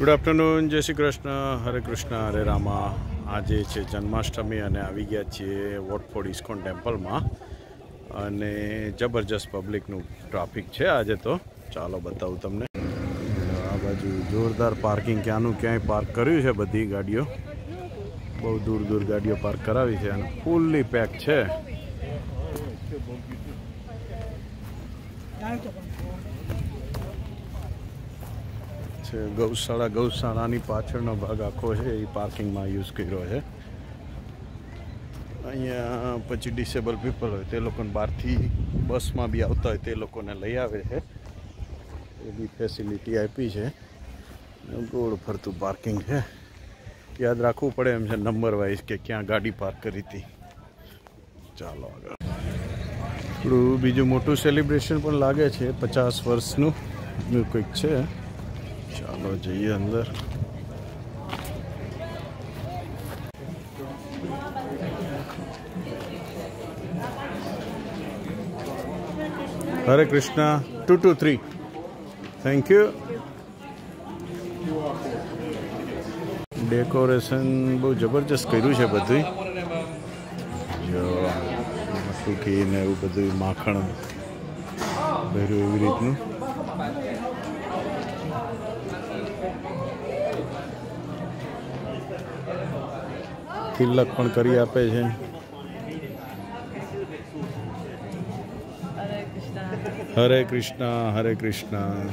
Good afternoon જય શ્રી કૃષ્ણ, હરે કૃષ્ણ, હરે રામા. આજે છે જન્માષ્ટમી અને આવી ગયા છીએ વોટફોર્ડ ઇસ્કોન ટેમ્પલમાં. અને જબરજસ્ત પબ્લિકનું ટ્રાફિક છે આજે તો. ચાલો બતાવું તમને. આ બાજુ જોરદાર પાર્કિંગ, ક્યાંનું ક્યાંય પાર્ક કર્યું છે બધી ગાડીઓ. બહુ દૂર દૂર ગાડીઓ પાર્ક કરાવી છે અને ફૂલ્લી પેક છે. છે. ગૌશાળા, ગૌશાળાની પાછળનો ભાગ આખો છે, એ પાર્કિંગમાં યુઝ કર્યો છે. અહીંયા પછી ડિસેબલ પીપલ હોય, તે લોકોને બહારથી બસમાં બી આવતા હોય, તે લોકોને લઈ આવે છે. એ બી ફેસિલિટી આપી છે. ગોળ ફરતું પાર્કિંગ છે. યાદ રાખવું પડે એમ છે નંબર વાઇઝ કે ક્યાં ગાડી પાર્ક કરી હતી. ચાલો આગળ. થોડું બીજું મોટું સેલિબ્રેશન પણ લાગે છે, પચાસ વર્ષનું કંઈક છે. ચાલો જઈએ અંદર Hare Krishna two two three thank you decoration બહુ જબરજસ્ત કર્યું છે બધું જો ટૂંકી ને એવું બધું માખણ ભર્યું એવી રીતનું તિલક પણ કરી આપે છે. હરે કૃષ્ણ હરે કૃષ્ણ.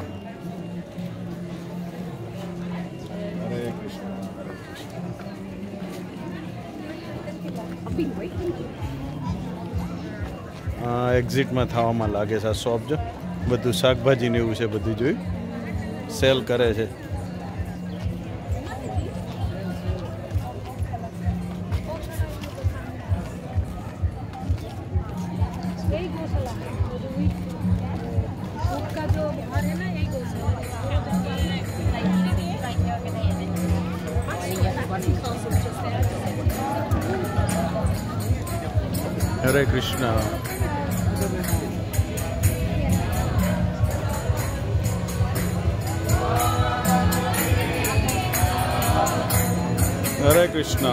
એક્ઝિટમાં થવામાં લાગે છે આ શોપ જો. બધું શાકભાજી ને એવું છે બધું જોયું? સેલ કરે છે. હરે કૃષ્ણ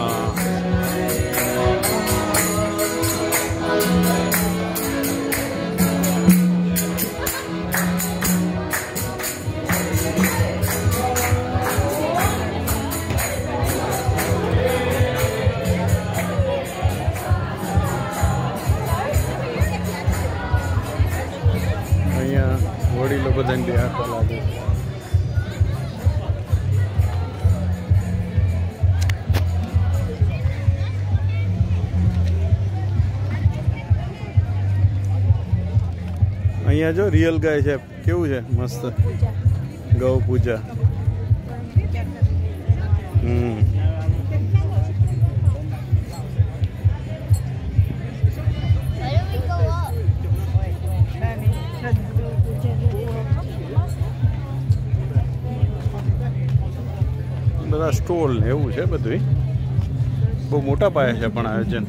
અહીંયા વડીલો બધાને બી હાથ લાગે અહીંયા જો રિયલ ગાય છે કેવું છે મસ્ત ગૌ પૂજા હમ બધા સ્ટોલ ને એવું છે બધું બહુ મોટા પાયે છે પણ આયોજન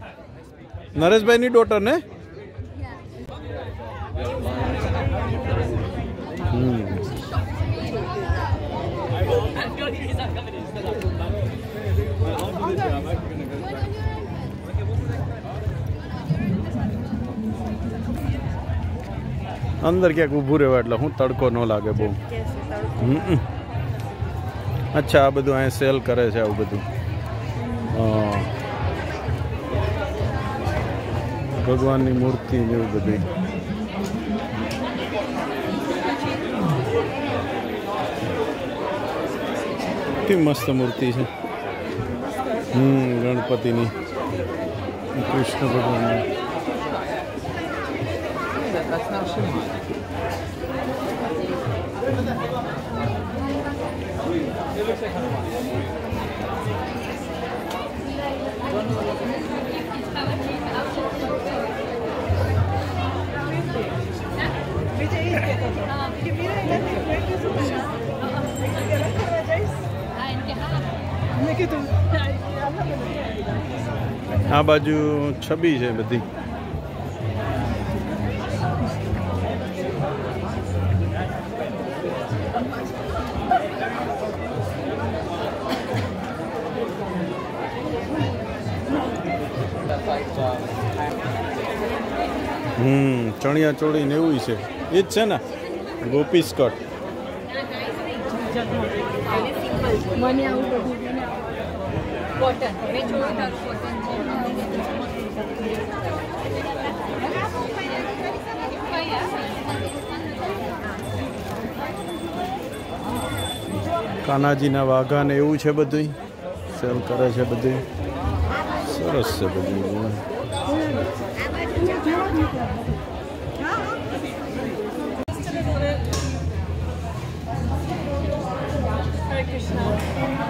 નરેશભાઈની ડોટર ને હમ. અંદર ક્યાંક ઊભું રહેવા એટલે હું તડકો ન લાગે બહુ હમ. અચ્છા આ બધું અહીંયા સેલ કરે છે આવું બધું હા ભગવાનની મૂર્તિ ને એવું બધું કેટલી મસ્ત મૂર્તિ છે હમ ગણપતિની કૃષ્ણ ભગવાન આ બાજુ છબી છે બધી ચણિયા ચોળી ને એવું છે. એ જ છે ને? ગોપી સ્કર્ટ કાનાજીના વાઘા ને એવું છે બધું સેલ કરે છે બધું સરસ છે બધું.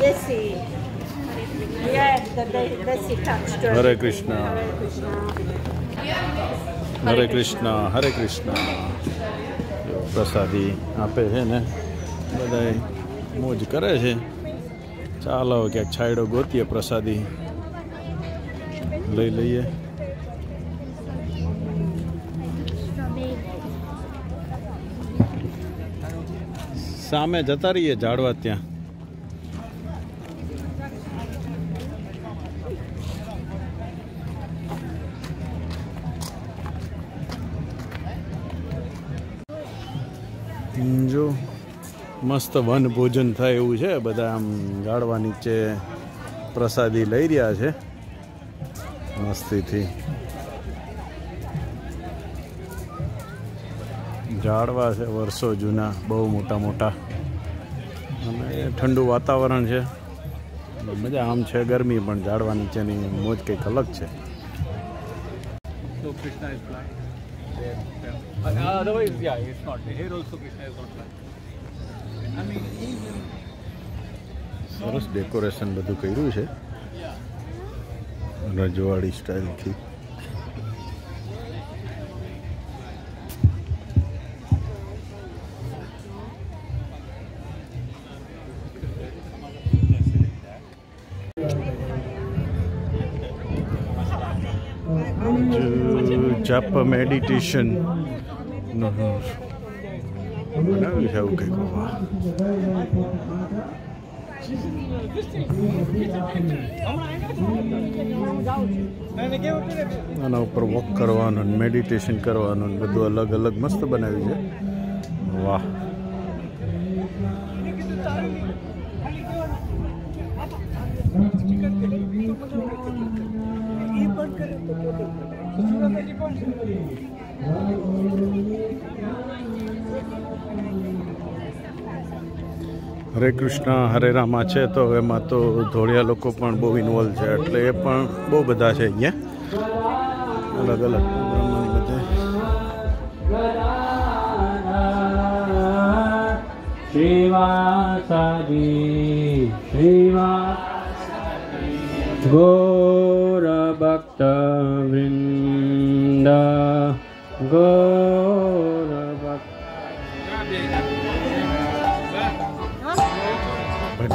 Desi. Yeah, the be- Desi touch to Hare everything. Krishna. Hare Krishna. હરે કૃષ્ણ હરે કૃષ્ણ જો પ્રસાદી આપે છે ને બધા મોજ કરે છે ચાલો ક્યાંક છાયડો ગોતીએ પ્રસાદી લઈ લઈએ સામે જતા રહીએ ઝાડવા ત્યાં જો મસ્ત વન ભોજન થાય એવું છે. બધા આમ ઝાડવા નીચે પ્રસાદી લઈ રહ્યા છે. મસ્તીથી. ઝાડવા છે વર્ષો જૂના બહુ મોટા મોટા. અને ઠંડુ વાતાવરણ છે. મજા આમ છે ગરમી પણ ઝાડવા નીચેની મોજ કંઈક અલગ છે. So Uh, otherwise, yeah, it's not. Here also Krishna is not blind. I mean, even સરસ ડેકોરેશન બધું કર્યું છે રજવાડી સ્ટાઇલથી જપ મેડિટેશન બનાવ્યું છે આવું કંઈક આના ઉપર વોક કરવાનું મેડિટેશન કરવાનું ને બધું અલગ અલગ મસ્ત બનાવ્યું છે. વાહ. હરે કૃષ્ણ હરે રામા છે તો એમાં તો ધોળિયા લોકો પણ બહુ ઇન્વોલ્વ છે એટલે એ પણ બહુ બધા છે અહીંયા અલગ અલગ પ્રોગ્રામોની બધા શ્રીવાસાજી શ્રીવા ગોર ભક્ત વૃંદ ગોર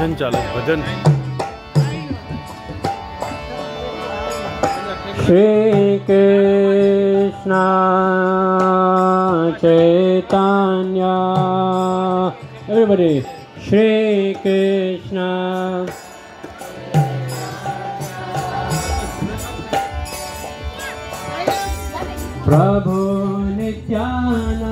भजन चालक भजन। Shri Krishna Chaitanya. Everybody Shri Krishna. Prabhu Nityanand.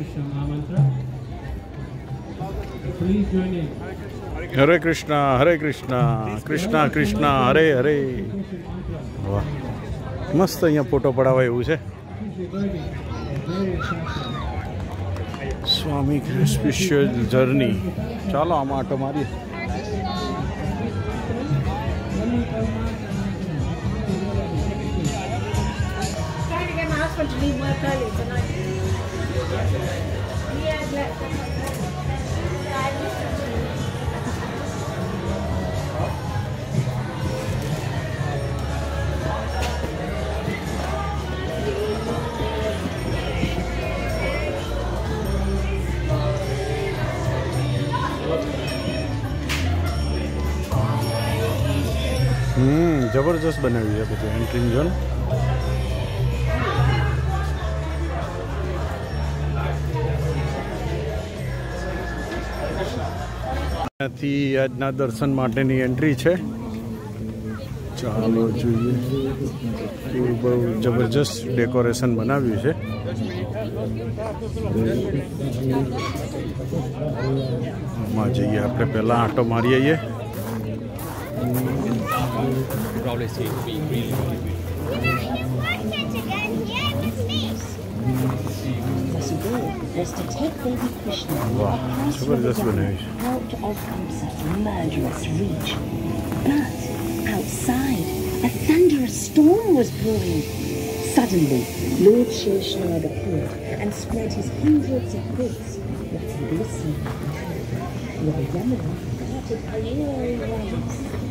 Please join in. હરે કૃષ્ણ હરે કૃષ્ણ કૃષ્ણ કૃષ્ણ હરે હરે વાહ મસ્ત અહીંયા ફોટો પડાવવા એવું છે સ્વામી સ્પિરિચ્યુઅલ જર્ની ચાલો આમાં આટો મારીએ Trying હમ, જબરજસ્ત બનાવ્યું છે બધું એન્ટ્રી ઝોન ત્યાંથી આજના દર્શન માટેની એન્ટ્રી છે. ચાલો જોઈએ. એવું બહુ જબરજસ્ત ડેકોરેશન બનાવ્યું છે. આમાં જઈએ આપણે, પહેલાં આંટો મારી આવીએ honestly, it's been really, really beautiful. You know, it again. The goal was to take baby Krishna wow. across the jungle out of Kamsa's murderous reach. But outside, a thunderous storm was brewing. Suddenly, Lord Sheshnag appeared and spread his hundreds of wings, letting glistening with a.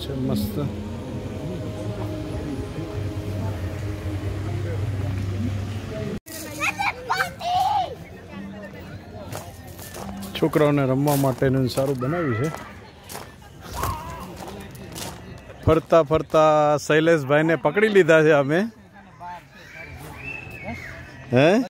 છે, મસ્ત. છોકરાઓને રમવા માટેનું સારું બનાવ્યું છે. ફરતા ફરતા શૈલેષભાઈને પકડી લીધા છે અમે. હે?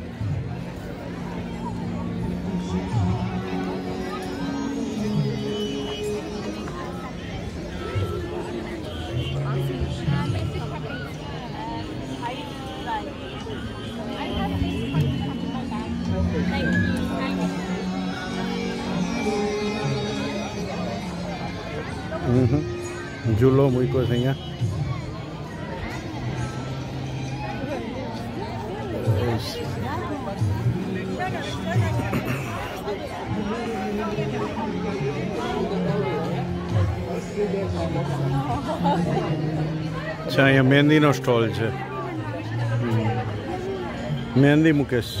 ઝૂલો મૂક્યો છે અહીંયા અચ્છા અહીંયા મહેંદીનો સ્ટોલ છે હમ. મહેંદી મુકેશ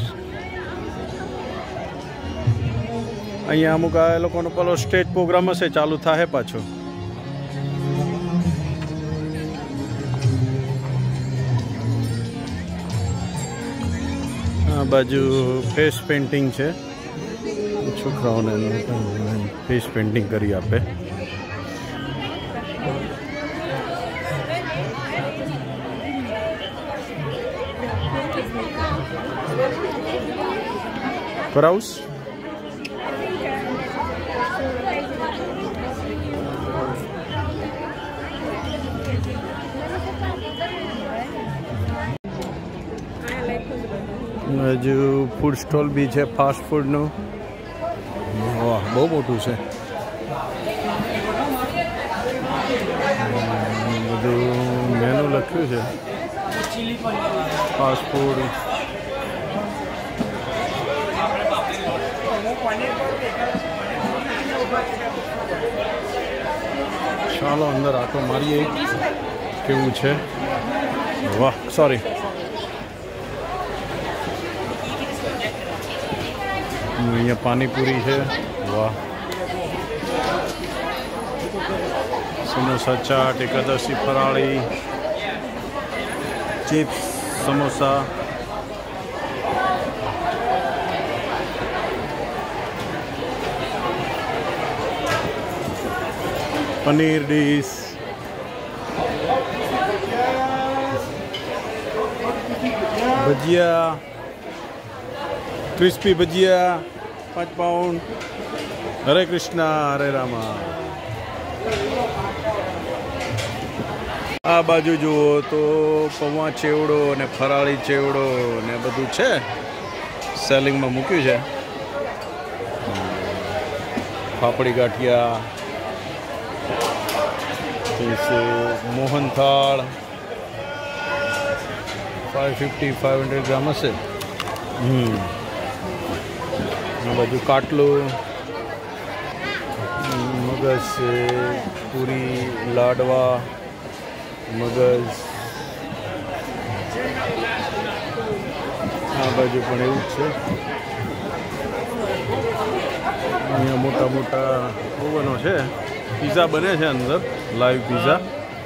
અહીંયા અમુક આ એ લોકોનો પેલો સ્ટેજ પ્રોગ્રામ હશે ચાલુ થાય પાછો આ બાજુ ફેસ પેઇન્ટિંગ છે. છોકરાઓને ફેસ પેઇન્ટિંગ કરી આપે. કરાઉસ હજુ ફૂડ સ્ટોલ બી છે ફાસ્ટ ફૂડનું વાહ બહુ મોટું છે બધું મેનુ લખ્યું છે ફાસ્ટ ફૂડ ચાલો અંદર આટો મારીએ કેવું છે વાહ સોરી यहाँ पानी पूरी है। वाह। Samosa, chaat, Ekadashi Ferrari chips, samosa. Paneer dish. Bhajiya. Crispy bhajiya. પાંચ પાઉન્ડ. હરે કૃષ્ણ, હરે રામા. આ બાજુ જુઓ તો પૌવા ચેવડો અને ફરાળી ચેવડો ને બધું છે. સેલિંગમાં મૂક્યું છે. Fafdi gathiya mohanthal five fifty five hundred gram હશે. હમ. આ બાજુ કાટલું મગજ છે પૂરી લાડવા મગજ આ બાજુ પણ એવું જ છે અહીંયા મોટા મોટા ઓવનો છે પીઝા બને છે અંદર live pizza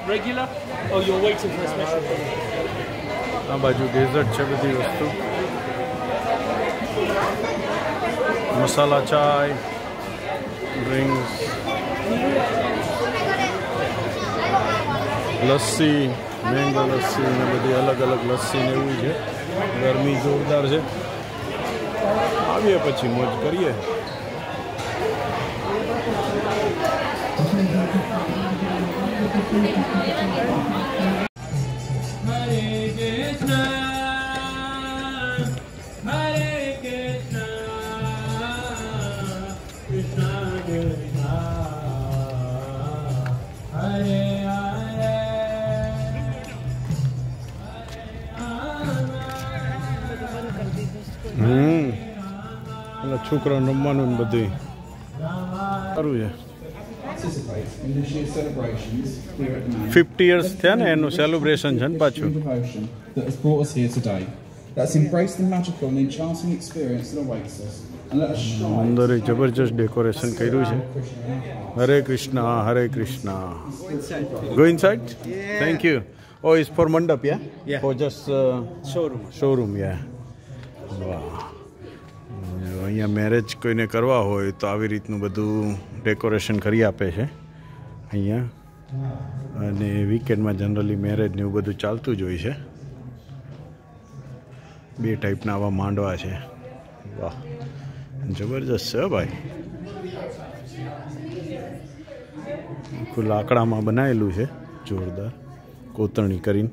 Regular? Oh, you're waiting for a special thing. આ બાજુ ડેઝર્ટ છે બધી વસ્તુ મસાલા ચાય ડ્રિંક્સ લસ્સી મેંગો લસ્સી ને બધી અલગ અલગ લસ્સી ને એવું છે ગરમી જોરદાર છે આવીએ પછી મોજ કરીએ Hare છોકરાને રમવાનું ને બધું સારું છે participate in this year's celebrations here at Man. Fifty years થયા ને એનું સેલિબ્રેશન છે ને પાછું devotion that has brought us here today. Let's embrace the magical and enchanting experience that awaits us and let us strive અંદર એ જબરજસ્ત decoration કર્યું છે Hare Krishna Hare Krishna go inside thank you oh is for mandap yeah Yeah. For just Showroom. Showroom યા વાહ અહીંયા marriage કોઈને કરવા હોય તો આવી રીતનું બધું ડેકોરેશન કરી આપે છે અહીંયા. અને વીકેન્ડમાં જનરલી મેરેજ ને એવું બધું ચાલતું જ હોય છે. બે ટાઈપના આવા માંડવા છે. વાહ, જબરજસ્ત છે ભાઈ. લાકડામાં બનાવેલું છે, જોરદાર. કોતરણી કરીને.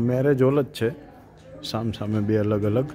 મેરેજ હોલ જ છે. સામ સામે બે અલગ અલગ.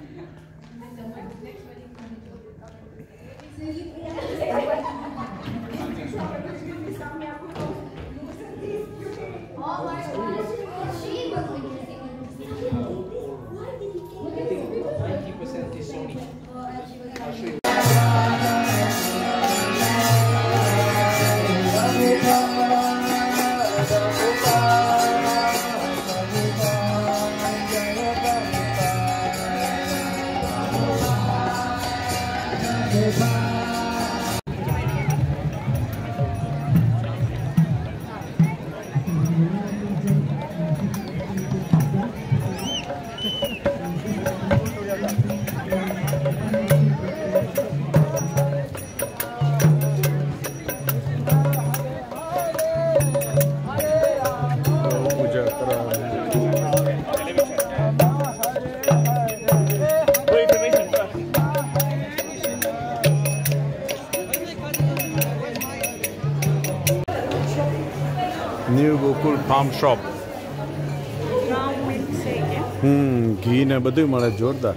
ગોકુલ ફાર્મ શોપ હમ ઘી ને બધું મળે જોરદાર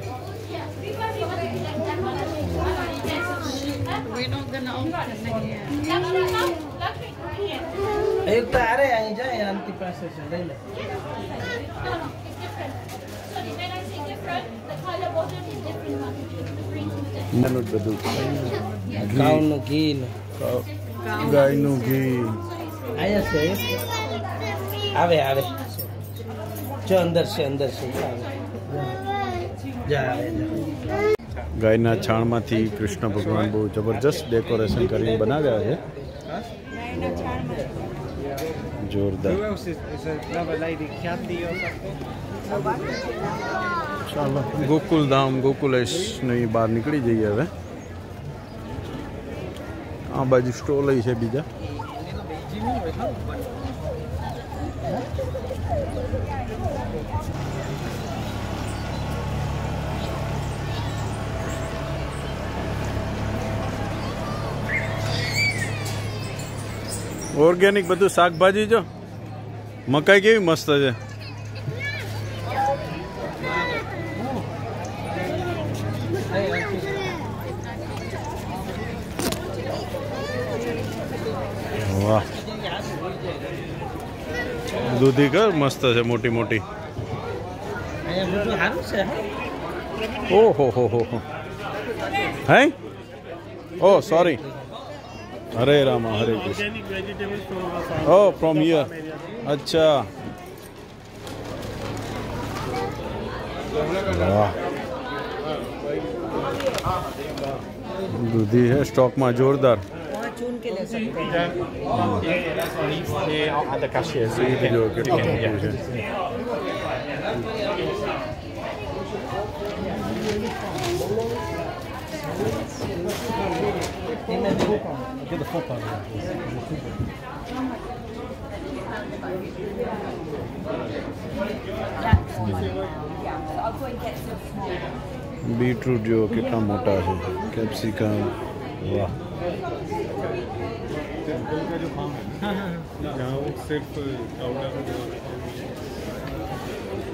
એક તો અરે અહીં જાય આંટી પાસે છે લઈ લે નાનું જ બધું ગાઉનું ઘી ને ગાયનું ઘી અહીંયા છે આવે આવે જો અંદર છે અંદર છે જો આવે જા આવે જા ગાયના છાણમાંથી કૃષ્ણ ભગવાન બહુ જબરજસ્ત ડેકોરેશન કરીને બનાવ્યા છે જોરદાર Who else is, is another lady, Kathy or something? ચાલો ગોકુલધામ ગોકુલેશની બહાર નીકળી જઈએ હવે આ બાજુ સ્ટોલ છે બીજા ઓર્ગેનિક બધું શાકભાજી જો? મકાઈ કેવી મસ્ત છે? દૂધી કર મસ્ત છે મોટી મોટી અહીંયા બધું સારું છે હા? ઓહો હો હો હો હે ઓ sorry Hare Rama Hare Krishna O from here અચ્છા વાહ દૂધી है સ્ટોકમાં જોરદાર चुन के ले सकते हैं they are at the cashier so you can, you can okay. yeah. Get the full pound. Beetroot जो कितना मोटा है कैप्सिकम वाह મોટું છે બીટરૂટ જો કેટલા મોટા છે કેપ્સિકમ વાહ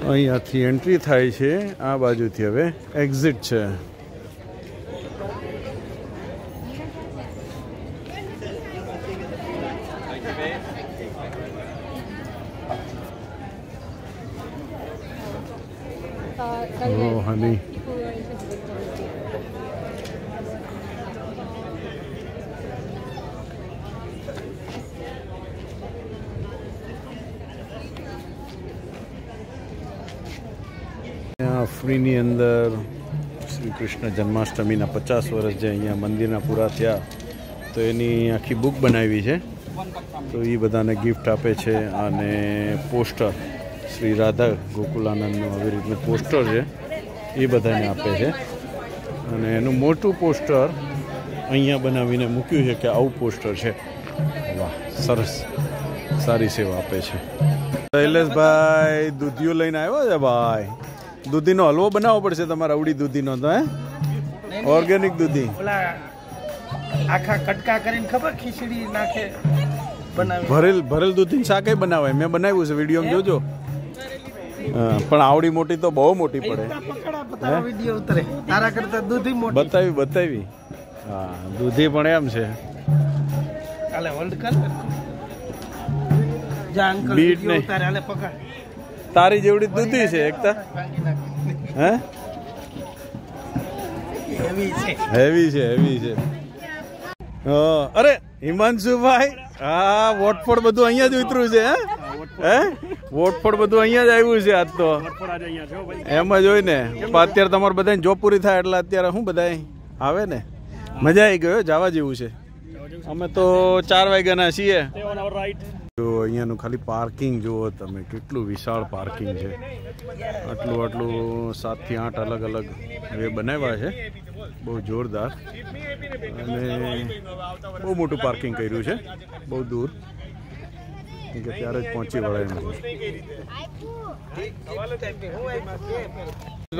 અહીંયાથી એન્ટ્રી થાય છે આ બાજુથી હવે એક્ઝિટ છે ઓ હની અહીંયા અંદર શ્રી કૃષ્ણ જન્માષ્ટમીના પચાસ વર્ષ જે અહીંયા મંદિરના પૂરા થયા, તો એની આખી બુક બનાવી છે. તો એ બધાને ગિફ્ટ આપે છે અને પોસ્ટર શ્રી રાધા ગોકુલાનંદનું આવી રીતનું પોસ્ટર છે, એ બધાને આપે છે. અને એનું મોટું પોસ્ટર અહીંયા બનાવીને મૂક્યું છે કે આવું પોસ્ટર છે. વાહ, સરસ. સારી સેવા આપે છે. શૈલેષભાઈ દૂધિયું લઈને આવ્યો છે ભાઈ? દૂધીનો હલવો બનાવવો પડશે તમારે અવડી દૂધીનો તો હે? ઓર્ગેનિક દૂધી. આખા કટકા કરીને ખબર ખીચડી નાખે ભરેલ ભરેલ દૂધી શાક બનાવાય. મેં બનાવ્યું છે વીડિયો જોજો. પણ આવડી મોટી તો બહુ મોટી પડે. બતાવી બતાવી. હા દૂધી પણ એમ છે. બીટ નહીં. તારી જેવડી દૂધી છે, એકતા? હે? હેવી છે હેવી છે. અરે, હિમાંશુભાઈ હા વોટફોડ બધું અહીંયા જ ઉતર્યું છે, હે? વોટફોડ બધું અહીંયા જ આવ્યું છે આજ તો. એમ જ હોય ને. અત્યારે તમારે બધા જોબ પૂરી થાય એટલે અત્યારે શું બધા આવે ને? મજા આવી ગયો જવા જેવું છે. અમે તો ચાર વાગ્યાના છીએ. જો અહીંયાનું ખાલી પાર્કિંગ જુઓ તમે, કેટલું વિશાળ પાર્કિંગ છે. આટલું આટલું સાતથી આઠ અલગ અલગ એ બનાવ્યા છે. બહુ જોરદાર. અને બહુ મોટું પાર્કિંગ કર્યું છે. બહુ દૂર. કેમ કે ત્યારે જ પહોંચી વળાય એમ.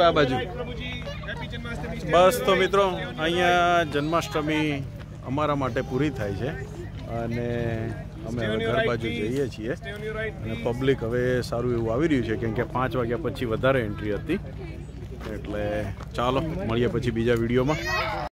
આ બાજુ બસ તો મિત્રો, અહીંયા જન્માષ્ટમી અમારા માટે પૂરી થાય છે. અને અમે ઘર બાજુ જઈએ છીએ અને પબ્લિક હવે સારું એવું આવી રહ્યું છે કેમ કે પાંચ વાગ્યા પછી વધારે એન્ટ્રી હતી. એટલે ચાલો મળીએ પછી બીજા વિડીયોમાં.